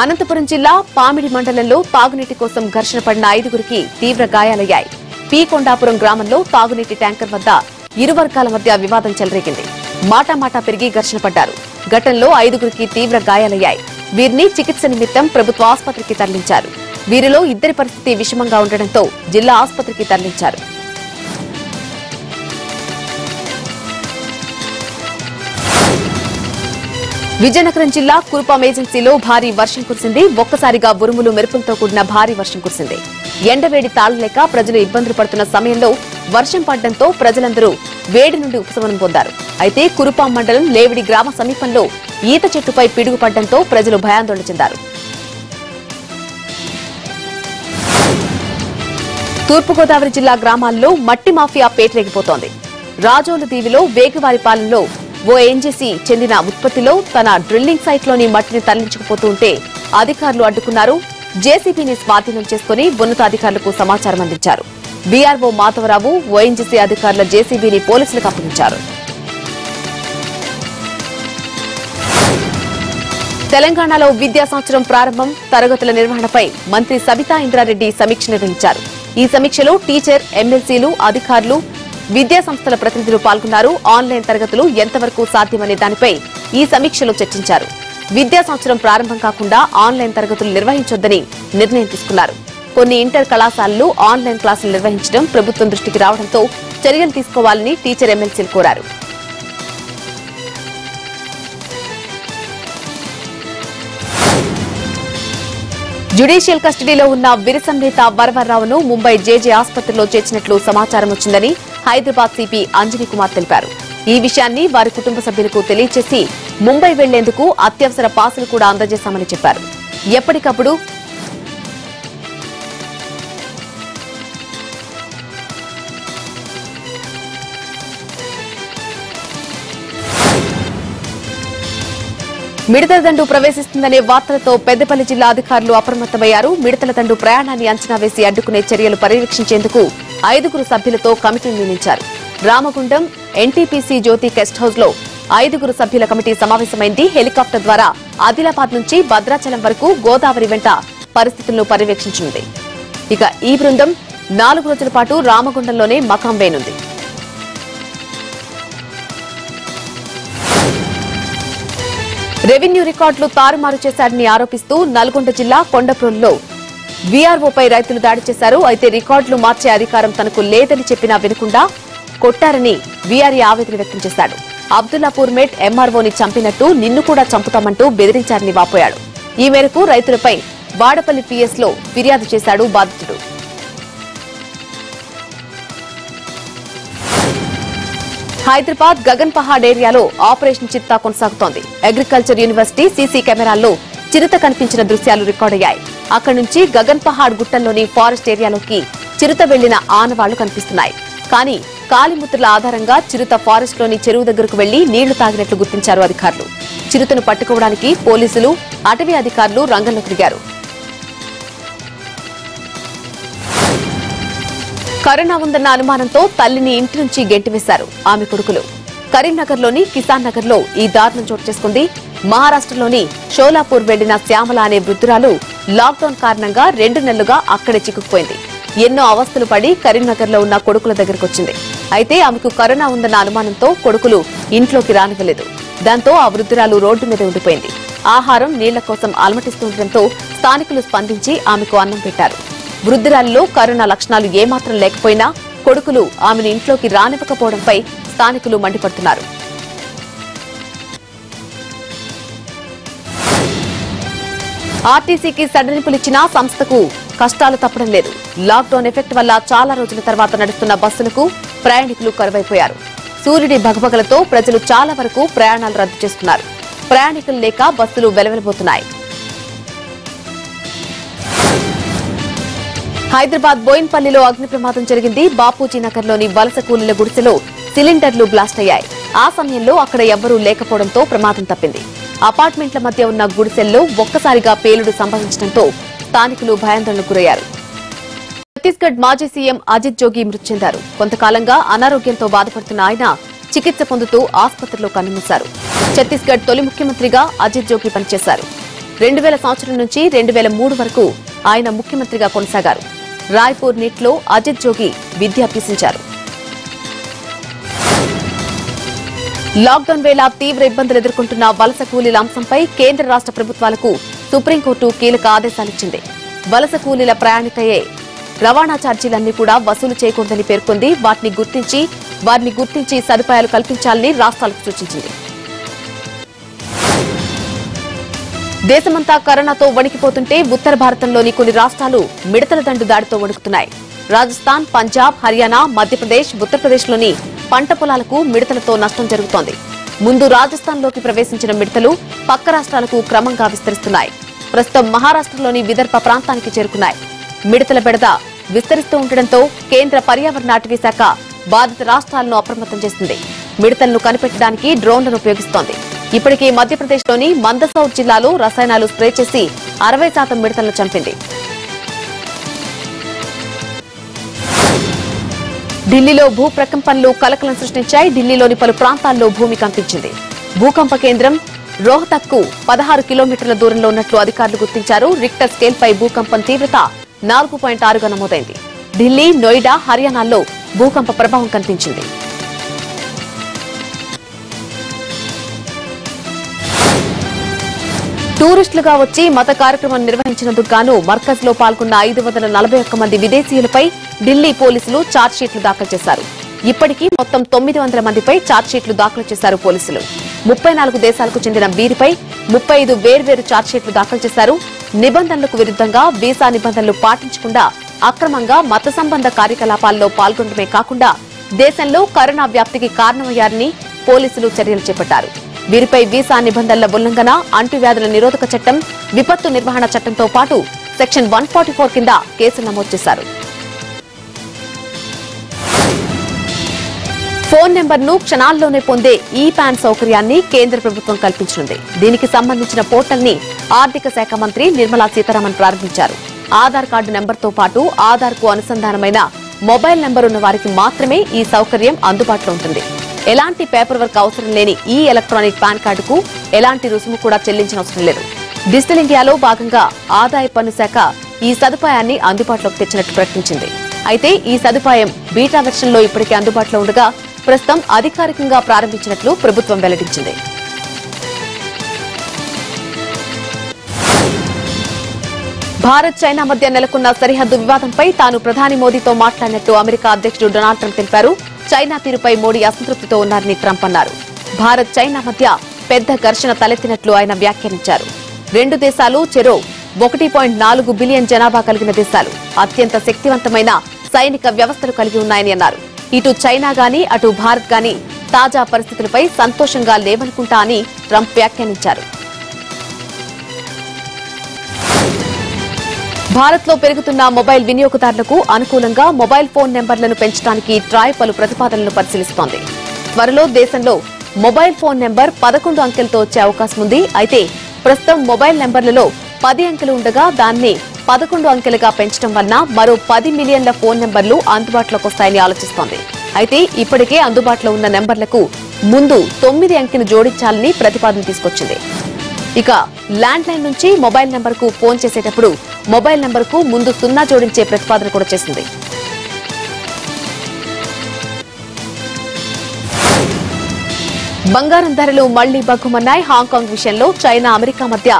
అనంతపురం జిల్లా పామిడి మండలంలో తాగునీటి కోసం ఘర్షణ పడిన ఐదుగురికి తీవ్ర గాయాలయ్యాయి. పి. కొండాపురం గ్రామంలో తాగునీటి ట్యాంకర్ వద్ద ఇరు వర్గాల మధ్య వివాదం చెలరేగింది. మాటామాటా పెరిగి ఘర్షణ పడ్డారు. ఘటనలో ఐదుగురికి తీవ్ర గాయాలయ్యాయి. వీరిని చికిత్స నిమిత్తం ప్రభుత్వ ఆసుపత్రికి తరలించారు. వీరిలో ఇద్దరి పరిస్థితి విషమంగా ఉండడంతో జిల్లా ఆసుపత్రికి తరలించారు. విజయనగరం జిల్లా కురుపాం ఏజెన్సీలో భారీ వర్షం కురిసింది. ఒక్కసారిగా ఉరుములు మెరుపులతో కూడిన భారీ వర్షం కురిసింది. ఎండవేడి తాళలేక ప్రజలు ఇబ్బందులు పడుతున్న సమయంలో వర్షం పడడంతో ప్రజలందరూ వేడి నుండి ఉపశమనం పొందారు. అయితే కురుపాం మండలం లేవిడి గ్రామ సమీపంలో ఈత చెట్టుపై పిడుగు పడడంతో ప్రజలు భయాందోళన చెందారు. తూర్పుగోదావరి జిల్లా గ్రామాల్లో మట్టి మాఫియా పేటరేగిపోతోంది. రాజోలు దీవిలో వేగివారిపాలెంలో ఓ చెందిన ఉత్పత్తిలో తన డ్రిల్లింగ్ సైట్లోని మట్టిని తరలించుకుపోతుంటే అధికారులు అడ్డుకున్నారు. జేసీబీని స్వాధీనం చేసుకుని ఉన్నతాధికారులకు సమాచారం అందించారు. బీఆర్ఓ మాధవరావు ఓఎన్జీసీ అధికారుల జేసీబీని పోలీసులకు అప్పగించారు. తెలంగాణలో విద్యా సంవత్సరం ప్రారంభం తరగతుల నిర్వహణపై మంత్రి సబితా ఇంద్రారెడ్డి సమీక్ష నిర్వహించారు. ఈ సమీక్షలో టీచర్ ఎమ్మెల్సీలు అధికారులు విద్యా సంస్థల ప్రతినిధులు పాల్గొన్నారు. ఆన్లైన్ తరగతులు ఎంతవరకు సాధ్యమనే దానిపై ఈ సమీక్షలో చర్చించారు. విద్యా సంవత్సరం ప్రారంభం కాకుండా ఆన్లైన్ తరగతులు నిర్వహించొద్దని నిర్ణయం తీసుకున్నారు. కొన్ని ఇంటర్ కళాశాలలు ఆన్లైన్ క్లాసులు నిర్వహించడం ప్రభుత్వం దృష్టికి రావడంతో చర్యలు తీసుకోవాలని టీచర్ ఎమ్మెల్సీలు కోరారు. జ్యుడీషియల్ కస్టడీలో ఉన్న విరసం నేత వరవర్రావును ముంబై జేజే ఆసుపత్రిలో చేర్చినట్లు సమాచారం వచ్చిందని హైదరాబాద్ సిపి అంజనీ కుమార్ తెలిపారు. ఈ విషయాన్ని వారి కుటుంబ సభ్యులకు తెలియజేసి ముంబై వెళ్ళేందుకు అత్యవసర పాసులు కూడా అందజేశామని చెప్పారు. ఎప్పటికప్పుడు మిడతల దండు ప్రవేశిస్తుందనే వార్తలతో పెద్దపల్లి జిల్లా అధికారులు అప్రమత్తమయ్యారు. మిడతల దండు ప్రయాణాన్ని అంచనా వేసి అడ్డుకునే చర్యలు పర్యవేక్షించేందుకు ఐదుగురు సభ్యులతో కమిటీని నియమించారు. రామగుండం ఎన్టీపీసీ జ్యోతి గెస్ట్ హౌస్లో ఐదుగురు సభ్యుల కమిటీ సమావేశమైంది. హెలికాప్టర్ ద్వారా ఆదిలాబాద్ నుంచి భద్రాచలం వరకు గోదావరి వెంట పరిస్థితులను పర్యవేక్షించనుంది. ఇక ఈ బృందం నాలుగు రోజుల పాటు రామగుండంలోనే మకాం వేనుంది రెవెన్యూ రికార్డులు తారుమారు చేశారని ఆరోపిస్తూ నల్గొండ జిల్లా కొండప్రోలులో వీఆర్ఓపై రైతులు దాడి చేశారు. అయితే రికార్డులు మార్చే అధికారం తనకు లేదని చెప్పినా వినకుండా కొట్టారని వీఆర్ఏ ఆవేదన వ్యక్తం చేశాడు. అబ్దుల్లాపూర్ మేట్ ఎంఆర్ఓని చంపినట్టు నిన్ను కూడా చంపుతామంటూ బెదిరించారని వాపోయాడు. ఈ మేరకు రైతులపై వాడపల్లి పీఎస్లో ఫిర్యాదు చేశాడు బాధితుడు. హైదరాబాద్ గగన్ పహాడ్ ఏరియాలో ఆపరేషన్ చిత్తా కొనసాగుతోంది. అగ్రికల్చర్ యూనివర్సిటీ సీసీ కెమెరాల్లో చిరుత కనిపించిన దృశ్యాలు రికార్డయ్యాయి అక్కడి నుంచి గగన్ పహాడ్ గుట్టల్లోని ఫారెస్ట్ ఏరియాలోకి చిరుత వెళ్ళిన ఆనవాళ్ళు కనిపిస్తున్నాయి. కానీ కాలిముద్రల ఆధారంగా చిరుత ఫారెస్ట్లోని చెరువు దగ్గరకు వెళ్ళి నీళ్ళు తాగినట్లు గుర్తించారు అధికారులు. చిరుతను పట్టుకోవడానికి పోలీసులు అటవీ అధికారులు రంగంలో తిరిగారు. కరోనా ఉందన్న అనుమానంతో తల్లిని ఇంటి నుంచి గెంటివేశారు ఆమె కొడుకులు. కరీంనగర్లోని కిసాన్ నగర్లో ఈ దారుణం చోటు చేసుకుంది. మహారాష్ట్రలోని షోలాపూర్ వెళ్ళిన శ్యామల అనే వృద్ధురాలు లాక్డౌన్ కారణంగా రెండు నెలలుగా అక్కడే చిక్కుకుపోయింది. ఎన్నో అవస్థలు పడి కరీంనగర్లో ఉన్న కొడుకుల దగ్గరకొచ్చింది అయితే ఆమెకు కరోనా ఉందన్న అనుమానంతో కొడుకులు ఇంట్లోకి రానివ్వలేదు. దాంతో ఆ వృద్ధురాలు రోడ్డు మీద ఉండిపోయింది. ఆహారం నీళ్ళ కోసం అలమటిస్తుండటంతో స్థానికులు స్పందించి ఆమెకు అన్నం పెట్టారు. వృద్ధురాలిలో కరోనా లక్షణాలు ఏమాత్రం లేకపోయినా కొడుకులు ఆమెను ఇంట్లోకి రానివ్వకపోవడంపై స్థానికులు మండిపడుతున్నారు. ఆర్టీసీకి సడలింపులిచ్చినా సంస్థకు కష్టాలు తప్పడం లేదు. లాక్డౌన్ ఎఫెక్ట్ వల్ల చాలా రోజుల తర్వాత నడుస్తున్న బస్సులకు ప్రయాణికులు కరువైపోయారు. సూర్యుడి భగభగలతో ప్రజలు చాలా వరకు ప్రయాణాలు రద్దు చేస్తున్నారు. ప్రయాణికులు లేక బస్సులు వెలవెలబోతున్నాయి. హైదరాబాద్ బోయిన్పల్లిలో అగ్ని ప్రమాదం జరిగింది. బాపూజీ నగర్లోని వలస కూలీల గుడిసెలో సిలిండర్లు బ్లాస్ట్ అయ్యాయి. ఆ సమయంలో అక్కడ ఎవ్వరూ లేకపోవడంతో ప్రమాదం తప్పింది. అపార్ట్మెంట్ల మధ్య ఉన్న గుడిసెల్లో ఒక్కసారిగా పేలుడు సంభవించడంతో స్థానికులు భయాందోళనకు గురయ్యారు. ఛత్తీస్గఢ్ మాజీ సీఎం అజిత్ జోగి మృతి చెందారు. కొంతకాలంగా అనారోగ్యంతో బాధపడుతున్న ఆయన చికిత్స పొందుతూ ఆసుపత్రిలో కన్నుమూశారు. ఛత్తీస్గఢ్ తొలి ముఖ్యమంత్రిగా అజిత్ జోగి పనిచేశారు. రెండు వేల సంవత్సరం నుంచి రెండు వేల మూడు వరకు ఆయన ముఖ్యమంత్రిగా కొనసాగారు. రాయ్పూర్ నీట్లో అజిత్ జోగి విద్యాభ్యసించారు లాక్డౌన్ వేళ తీవ్ర ఇబ్బందులు ఎదుర్కొంటున్న వలస కూలీల అంశంపై కేంద్ర రాష్ట్ర ప్రభుత్వాలకు సుప్రీంకోర్టు కీలక ఆదేశాలిచ్చింది. వలస కూలీల ప్రయాణికయ్యే రవాణా ఛార్జీలన్నీ కూడా వసూలు చేయకూడదని పేర్కొంది. వాటిని గుర్తించి వారిని గుర్తించి సదుపాయాలు కల్పించాలని రాష్ట్రాలకు సూచించింది. దేశమంతా కరోనాతో వణికిపోతుంటే ఉత్తర భారతంలోని కొన్ని రాష్ట్రాలు మిడతల దండు దాడితో వణుకుతున్నాయి. రాజస్థాన్ పంజాబ్ హర్యానా మధ్యప్రదేశ్ ఉత్తరప్రదేశ్లోని పంట పొలాలకు మిడతలతో నష్టం జరుగుతోంది. ముందు రాజస్థాన్లోకి ప్రవేశించిన మిడతలు పక్క రాష్ట్రాలకు క్రమంగా విస్తరిస్తున్నాయి. ప్రస్తుతం మహారాష్ట్రలోని విదర్భ ప్రాంతానికి చేరుకున్నాయి. మిడతల బెడద విస్తరిస్తూ ఉండడంతో కేంద్ర పర్యావరణ అటవీ శాఖ బాధిత రాష్ట్రాలను అప్రమత్తం చేసింది. మిడతలను కనిపెట్టడానికి డ్రోన్లను ఉపయోగిస్తోంది. ఇప్పటికే మధ్యప్రదేశ్లోని మందసౌర్ జిల్లాలో రసాయనాలు స్ప్రే చేసి అరవై శాతం మిడతలను చంపింది. ఢిల్లీలో భూ ప్రకంపనలు కలకలం సృష్టించాయి. ఢిల్లీలోని పలు ప్రాంతాల్లో భూమి కంపించింది. భూకంప కేంద్రం రోహతక్కు పదహారు కిలోమీటర్ల దూరంలో ఉన్నట్లు అధికారులు గుర్తించారు. రిక్టర్ స్కేల్పై భూకంపం తీవ్రత నాలుగు పాయింట్ ఆరుగా నమోదైంది. ఢిల్లీ నోయిడా హర్యానాల్లో భూకంప ప్రభావం కనిపించింది. టూరిస్టులుగా వచ్చి మత కార్యక్రమం నిర్వహించినందుకు గాను మర్కజ్లో పాల్గొన్న ఐదు వందల నలభై ఒక్క మంది విదేశీయులపై ఢిల్లీ పోలీసులు ఛార్జ్షీట్లు దాఖలు చేశారు. ఇప్పటికీ మొత్తం తొమ్మిది వందల మందిపై ఛార్జ్షీట్లు దాఖలు చేశారు పోలీసులు. ముప్పై నాలుగు దేశాలకు చెందిన వీరిపై ముప్పై ఐదు వేర్వేరు ఛార్జ్షీట్లు దాఖలు చేశారు. నిబంధనలకు విరుద్ధంగా వీసా నిబంధనలు పాటించకుండా అక్రమంగా మత సంబంధ కార్యకలాపాల్లో పాల్గొనడమే కాకుండా దేశంలో కరోనా వ్యాప్తికి కారణమయ్యారని పోలీసులు చర్యలు చేపట్టారు. వీరిపై వీసా నిబంధనల ఉల్లంఘన అంటువ్యాధుల నిరోధక చట్టం విపత్తు నిర్వహణ చట్టంతో పాటు సెక్షన్ వన్ కింద కేసులు నమోదు చేశారు. ఫోన్ నెంబర్ను క్షణాల్లోనే పొందే ఈ పాన్ సౌకర్యాన్ని కేంద్ర ప్రభుత్వం కల్పించనుంది. దీనికి సంబంధించిన పోర్టల్ని ఆర్థిక శాఖ మంత్రి నిర్మలా సీతారామన్ ప్రారంభించారు. ఆధార్ కార్డు నెంబర్తో పాటు ఆధార్కు అనుసంధానమైన మొబైల్ నెంబర్ ఉన్న వారికి మాత్రమే ఈ సౌకర్యం అందుబాటులో ఉంటుంది. ఎలాంటి పేపర్ వర్క్ అవసరం లేని ఈ ఎలక్ట్రానిక్ పాన్ కార్డుకు ఎలాంటి రుసుము కూడా చెల్లించిన అవసరం లేదు. డిజిటల్ ఇండియాలో భాగంగా ఆదాయ పన్ను శాఖ ఈ సదుపాయాన్ని అందుబాటులోకి తెచ్చినట్లు ప్రకటించింది. అయితే ఈ సదుపాయం బీటా వెర్షన్లో ఇప్పటికే అందుబాటులో ఉండగా ప్రస్తుతం అధికారికంగా ప్రారంభించినట్లు ప్రభుత్వం వెల్లడించింది. భారత్ చైనా మధ్య నెలకొన్న సరిహద్దు వివాదంపై తాను ప్రధాని మోదీతో మాట్లాడినట్టు అమెరికా అధ్యక్షుడు డొనాల్డ్ ట్రంప్ తెలిపారు. చైనా తీరుపై మోడీ అసంతృప్తితో ఉన్నారని ట్రంప్ అన్నారు. భారత్ చైనా మధ్య పెద్ద ఘర్షణ తలెత్తినట్లు ఆయన వ్యాఖ్యానించారు. రెండు దేశాలు చెరో ఒకటి పాయింట్ నాలుగు బిలియన్ జనాభా కలిగిన దేశాలు. అత్యంత శక్తివంతమైన సైనిక వ్యవస్థలు కలిగి ఉన్నాయని అన్నారు. ఇటు చైనా గాని అటు భారత్ గాని తాజా పరిస్థితులపై సంతోషంగా లేవనుకుంటా అని ట్రంప్ వ్యాఖ్యానించారు. భారత్లో పెరుగుతున్న మొబైల్ వినియోగదారులకు అనుకూలంగా మొబైల్ ఫోన్ నెంబర్లను పెంచడానికి ట్రాయ్ పలు ప్రతిపాదనలు పరిశీలిస్తోంది. త్వరలో దేశంలో మొబైల్ ఫోన్ నెంబర్ పదకొండు అంకెలతో వచ్చే అవకాశం ఉంది. అయితే ప్రస్తుతం మొబైల్ నెంబర్లలో పది అంకెలు ఉండగా దాన్ని పదకొండు అంకెలుగా పెంచడం వలన మరో పది మిలియన్ల ఫోన్ నెంబర్లు అందుబాటులోకి వస్తాయని ఆలోచిస్తోంది. అయితే ఇప్పటికే అందుబాటులో ఉన్న నెంబర్లకు ముందు తొమ్మిది అంకెను జోడించాలని ప్రతిపాదన తీసుకొచ్చింది. ఇక ల్యాండ్ లైన్ నుంచి మొబైల్ నెంబర్కు ఫోన్ చేసేటప్పుడు మొబైల్ నెంబర్కు ముందు సున్నా జోడించే ప్రతిపాదన కూడా చేసింది. బంగారం ధరలు మళ్ళీ బగ్గుమన్నాయి హాంకాంగ్ విషయంలో చైనా అమెరికా మధ్య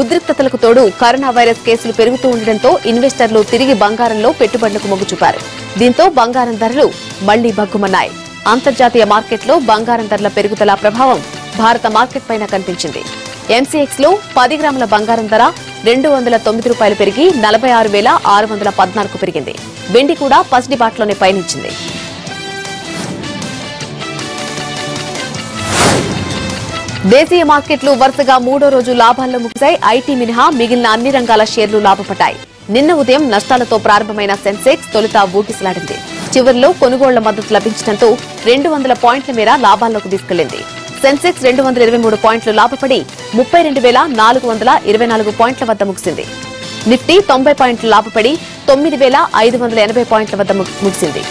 ఉద్రిక్తతలకు తోడు కరోనా వైరస్ కేసులు పెరుగుతూ ఉండడంతో ఇన్వెస్టర్లు తిరిగి బంగారంలో పెట్టుబడులకు మొగ్గు చూపారు. దీంతో బంగారం ధరలు మళ్ళీ బగ్గుమన్నాయి అంతర్జాతీయ మార్కెట్లో బంగారం ధరల పెరుగుదల ప్రభావం భారత మార్కెట్ పైన కనిపించింది. ఎంసీఎక్స్లో పది గ్రాముల బంగారం ధర రెండు వందల తొమ్మిది రూపాయలు పెరిగి నలభై ఆరు వేల ఆరు వందల పద్నాలుగు పెరిగింది. వెండి కూడా పసిడి బాట్లోనే పయనించింది. దేశీయ మార్కెట్లు వరుసగా మూడో రోజు లాభాల్లో ముగిశాయి. ఐటీ మినహా మిగిలిన అన్ని రంగాల షేర్లు లాభపడ్డాయి. నిన్న ఉదయం నష్టాలతో ప్రారంభమైన సెన్సెక్స్ తొలుత ఊగిసలాడింది. చివరిలో కొనుగోళ్ళ మద్దతు లభించడంతో రెండు వందల పాయింట్ల మేర లాభాల్లోకి తీసుకెళ్ళింది. సెన్సెక్స్ రెండు వందల ఇరవై మూడు పాయింట్లు లాభపడి ముప్పై రెండు వేల నాలుగు వందల ఇరవై నాలుగు పాయింట్ల వద్ద ముగిసింది. నిఫ్టీ తొంభై పాయింట్లు లాభపడి తొమ్మిది వేల ఐదు వందల ఎనభై పాయింట్ల వద్ద ముగిసింది.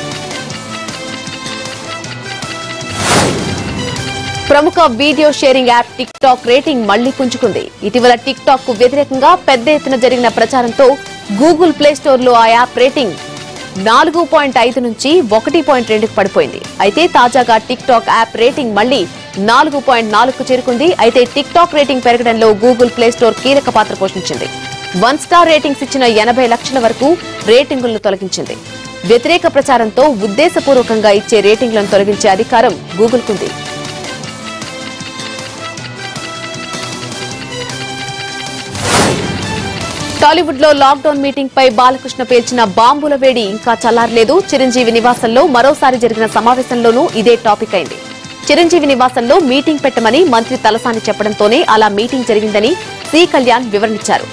ప్రముఖ video sharing app TikTok rating మళ్ళీ పుంజుకుంది. ఇటీవల టిక్ టాక్కు వ్యతిరేకంగా పెద్ద ఎత్తున జరిగిన ప్రచారంతో గూగుల్ ప్లేస్టోర్లో ఆ యాప్ రేటింగ్ నాలుగు పాయింట్ ఐదు నుంచి ఒకటి పాయింట్ రెండుకు పడిపోయింది. అయితే తాజాగా టిక్ టాక్ యాప్ రేటింగ్ మళ్ళీ నాలుగు పాయింట్ నాలుగుకు చేరుకుంది. అయితే టిక్ టాక్ రేటింగ్ పెరగడంలో గూగుల్ ప్లే స్టోర్ కీలక పాత్ర పోషించింది. వన్ స్టార్ రేటింగ్స్ ఇచ్చిన ఎనభై లక్షల వరకు రేటింగులను తొలగించింది. వ్యతిరేక ప్రచారంతో ఉద్దేశపూర్వకంగా ఇచ్చే రేటింగ్లను తొలగించే అధికారం గూగుల్కుంది టాలీవుడ్లో లాక్డౌన్ మీటింగ్ పై బాలకృష్ణ పేల్చిన బాంబుల వేడి ఇంకా చల్లారలేదు. చిరంజీవి నివాసంలో మరోసారి జరిగిన సమావేశంలోనూ ఇదే టాపిక్ అయింది. చిరంజీవి నివాసంలో మీటింగ్ పెట్టమని మంత్రి తలసాని చెప్పడంతోనే అలా మీటింగ్ జరిగిందని సి కళ్యాణ్ వివరణించారు.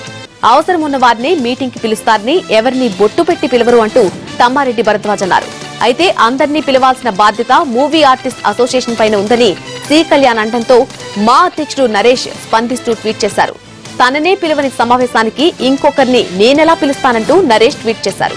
అవసరం ఉన్న వారిని మీటింగ్కి పిలుస్తారని ఎవరిని బొట్టు పెట్టి పిలవరు అంటూ తమ్మారెడ్డి భరద్వాజ్ అన్నారు. అయితే అందరినీ పిలవాల్సిన బాధ్యత మూవీ ఆర్టిస్ట్ అసోసియేషన్ పైన ఉందని సి కళ్యాణ్ అనడంతో మా అధ్యక్షుడు నరేష్ స్పందిస్తూ ట్వీట్ చేశారు. తననే పిలువని సమావేశానికి ఇంకొకరిని నేనెలా పిలుస్తానంటూ నరేష్ ట్వీట్ చేశారు.